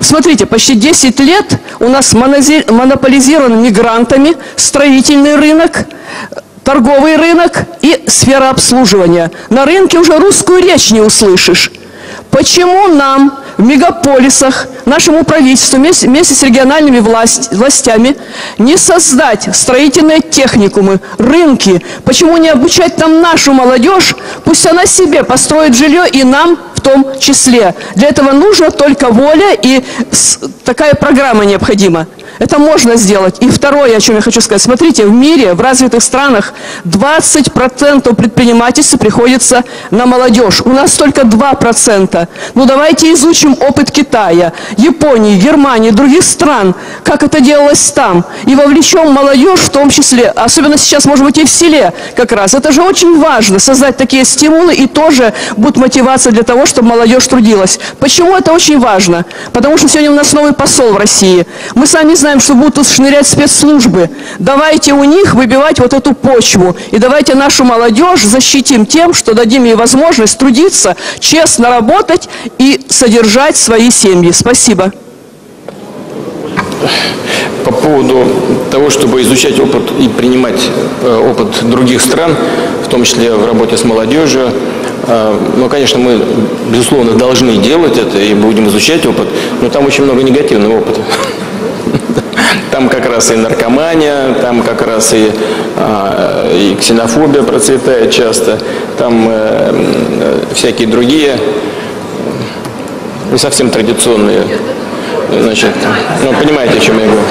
Смотрите, почти 10 лет у нас монополизирован мигрантами строительный рынок, торговый рынок и сфера обслуживания. На рынке уже русскую речь не услышишь. Почему нам в мегаполисах, нашему правительству вместе, вместе с региональными власть- властями не создать строительные техникумы, рынки? Почему не обучать там нашу молодежь? Пусть она себе построит жилье и нам том числе. Для этого нужна только воля и такая программа необходима. Это можно сделать. И второе, о чем я хочу сказать. Смотрите, в мире, в развитых странах 20% предпринимательства приходится на молодежь. У нас только 2%. Ну давайте изучим опыт Китая, Японии, Германии, других стран, как это делалось там. И вовлечем молодежь в том числе, особенно сейчас, может быть, и в селе как раз. Это же очень важно, создать такие стимулы и тоже будет мотивация для того, чтобы молодежь трудилась. Почему это очень важно? Потому что сегодня у нас новый посол в России. Мы сами знаем, что будут шнырять спецслужбы. Давайте у них выбивать вот эту почву. И давайте нашу молодежь защитим тем, что дадим ей возможность трудиться, честно работать и содержать свои семьи. Спасибо. По поводу того, чтобы изучать опыт и принимать э, опыт других стран, в том числе в работе с молодежью, э, ну, конечно, мы, безусловно, должны делать это и будем изучать опыт, но там очень много негативного опыта. Там как раз и наркомания, там как раз и, а, и ксенофобия процветает часто, там э, всякие другие, не совсем традиционные Значит, ну, понимаете, о чем я говорю.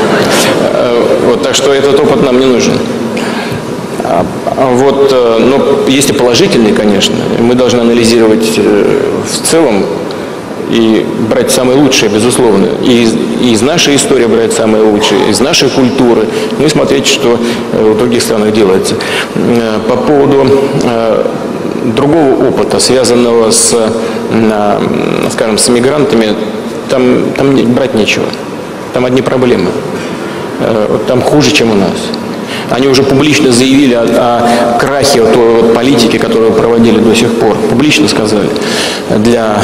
Э, Вот, так что этот опыт нам не нужен. А, а Вот, э, но есть и положительный, конечно. Мы должны анализировать в целом и брать самое лучшее, безусловно. И из, из нашей истории брать самое лучшее, из нашей культуры, ну и смотреть, что э, в других странах делается. Э, По поводу э, другого опыта, связанного с, скажем, с мигрантами, там, там брать нечего. Там одни проблемы. Там хуже, чем у нас. Они уже публично заявили о, о крахе той вот политики, которую проводили до сих пор. Публично сказали. Для,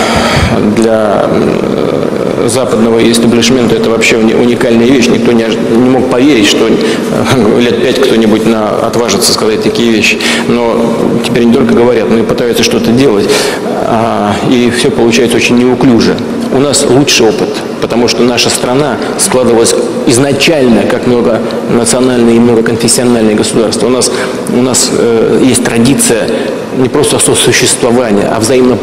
для э, западного истеблишмента это вообще уни- уникальная вещь. Никто не, не мог поверить, что э, лет пять кто-нибудь на, отважится сказать такие вещи. Но теперь не только говорят, но и пытаются что-то делать. А, и все получается очень неуклюже. У нас лучший опыт, потому что наша страна складывалась изначально как многонациональное и многоконфессиональное государство. У нас, у нас э, есть традиция не просто сосуществования, а взаимно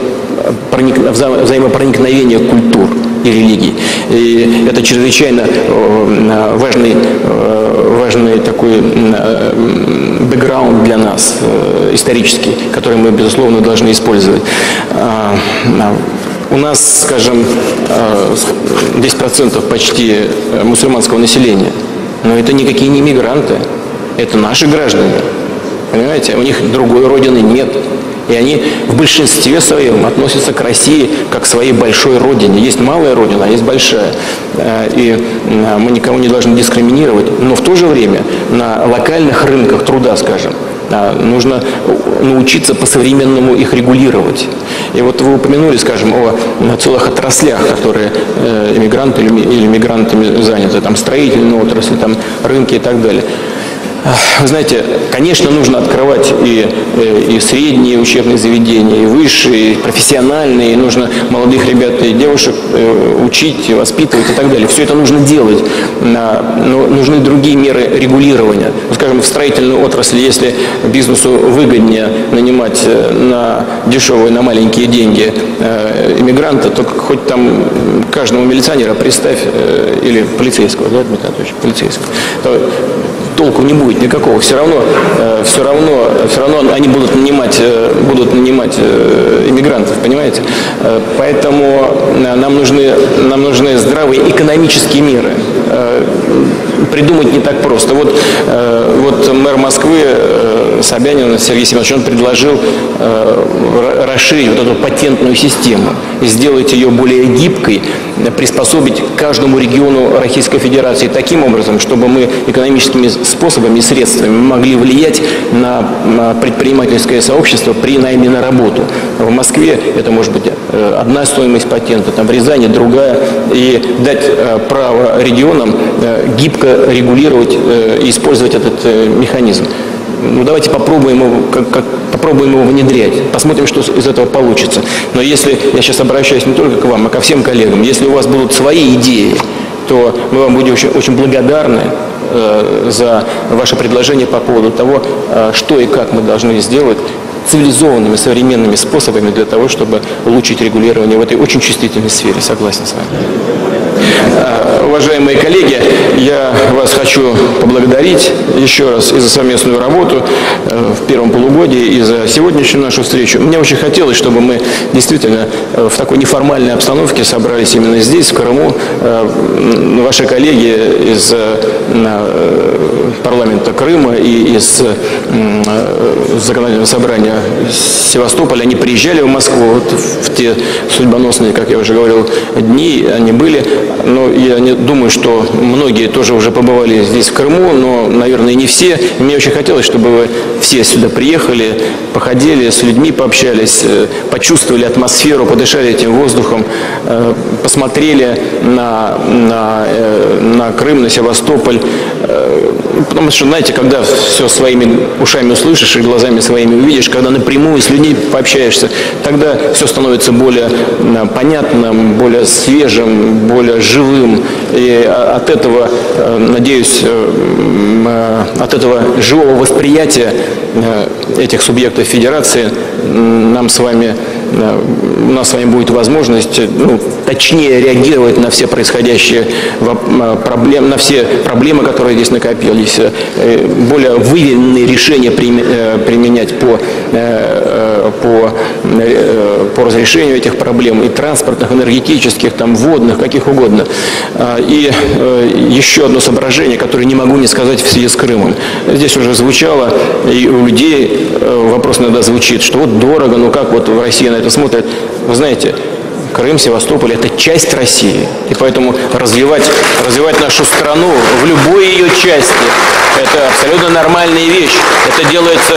вза- взаимопроникновения культур и религий. И это чрезвычайно э, важный, э, важный такой э, бэкграунд для нас, исторический, который мы, безусловно, должны использовать. У нас, скажем, э, с- 10% почти э, мусульманского населения. Но это никакие не мигранты. Это наши граждане. Понимаете? У них другой родины нет. И они в большинстве своем относятся к России как к своей большой родине. Есть малая родина, а есть большая. Э, И э, мы никого не должны дискриминировать. Но в то же время на локальных рынках труда, скажем, нужно научиться по-современному их регулировать. И вот вы упомянули, скажем, о целых отраслях, которые э, иммигранты или ми- или мигрантами заняты, там строительные отрасли, там рынки и так далее. Вы знаете, конечно, нужно открывать и, э, и средние учебные заведения, и высшие, и профессиональные, и нужно молодых ребят и девушек э, учить, воспитывать и так далее. Все это нужно делать, но нужны другие меры регулирования. Скажем, в строительной отрасли, если бизнесу выгоднее нанимать э, на дешевые, на маленькие деньги иммигранта, то хоть там каждому милиционера представь, или полицейского, да, Дмитрий Анатольевич, полицейского, то толку не будет никакого. Все равно, э, все равно, все равно они будут нанимать, э, будут нанимать э, иммигрантов, понимаете? Поэтому нам нужны, нам нужны здравые экономические меры. Придумать не так просто. Вот, вот мэр Москвы Собянин Сергей Семенович, он предложил э, ра- расширить вот эту патентную систему сделать ее более гибкой, приспособить каждому региону Российской Федерации таким образом, чтобы мы экономическими способами и средствами могли влиять на предпринимательское сообщество при найме на работу. В Москве это может быть э, одна стоимость патента, там в Рязани другая, и дать э, право регионам гибко регулировать и использовать этот механизм. Ну давайте попробуем его, как, как, попробуем его внедрять, посмотрим, что из этого получится. Но если, я сейчас обращаюсь не только к вам, а ко всем коллегам, если у вас будут свои идеи, то мы вам будем очень, очень благодарны э, за ваше предложение по поводу того, э, что и как мы должны сделать цивилизованными современными способами для того, чтобы улучшить регулирование в этой очень чувствительной сфере. Согласен с вами. Э, уважаемые коллеги, я вас хочу поблагодарить еще раз и за совместную работу э, в первом полугодии, и за сегодняшнюю нашу встречу. Мне очень хотелось, чтобы мы действительно э, в такой неформальной обстановке собрались именно здесь, в Крыму. Ваши коллеги из парламента Крыма и из законодательного собрания Севастополя, они приезжали в Москву вот в те судьбоносные, как я уже говорил, дни, они были. Но я не думаю, что многие тоже уже побывали здесь, в Крыму, но, наверное, не все. Мне очень хотелось, чтобы вы все сюда приехали, походили, с людьми пообщались, э, почувствовали атмосферу, подышали этим воздухом, э, посмотрели на, на, э, на Крым, на Севастополь. Потому что, знаете, когда все своими ушами услышишь и глазами своими увидишь, когда напрямую с людьми пообщаешься, тогда все становится более понятным, более свежим, более живым. И от этого, э, надеюсь, э, э, от этого живого восприятия этих субъектов федерации нам с вами у нас с вами будет возможность ну, точнее реагировать на все происходящие проблемы, на все проблемы, которые здесь накопились, более выверенные решения применять по, по, по разрешению этих проблем и транспортных, энергетических, там, водных, каких угодно. А, и э, еще одно соображение, которое не могу не сказать в связи с Крымом. Здесь уже звучало, и у людей э, вопрос иногда звучит, что вот дорого, ну как вот в России на это смотрят. Вы знаете, Крым, Севастополь – это часть России. И поэтому развивать, развивать нашу страну в любой ее части – это абсолютно нормальная вещь. Это делается,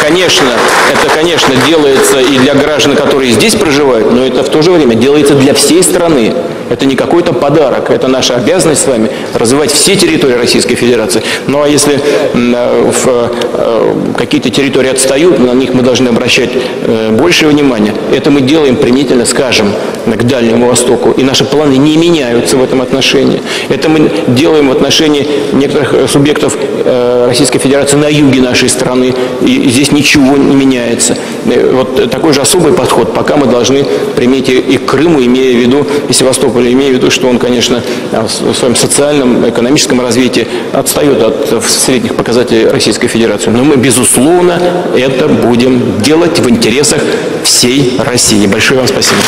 конечно, это, конечно, делается и для граждан, которые здесь проживают, но это в то же время делается для всей страны. Это не какой-то подарок, это наша обязанность с вами развивать все территории Российской Федерации. Ну а если э, в, э, какие-то территории отстают, на них мы должны обращать э, больше внимания. Это мы делаем применительно, скажем, к Дальнему Востоку. И наши планы не меняются в этом отношении. Это мы делаем в отношении некоторых субъектов Российской Федерации на юге нашей страны. И здесь ничего не меняется. Вот такой же особый подход пока мы должны применить и Крыму, имея в виду и Севастополь Ставрополя, имею в виду, что он, конечно, в своем социальном, экономическом развитии отстает от средних показателей Российской Федерации. Но мы, безусловно, это будем делать в интересах всей России. Большое вам спасибо.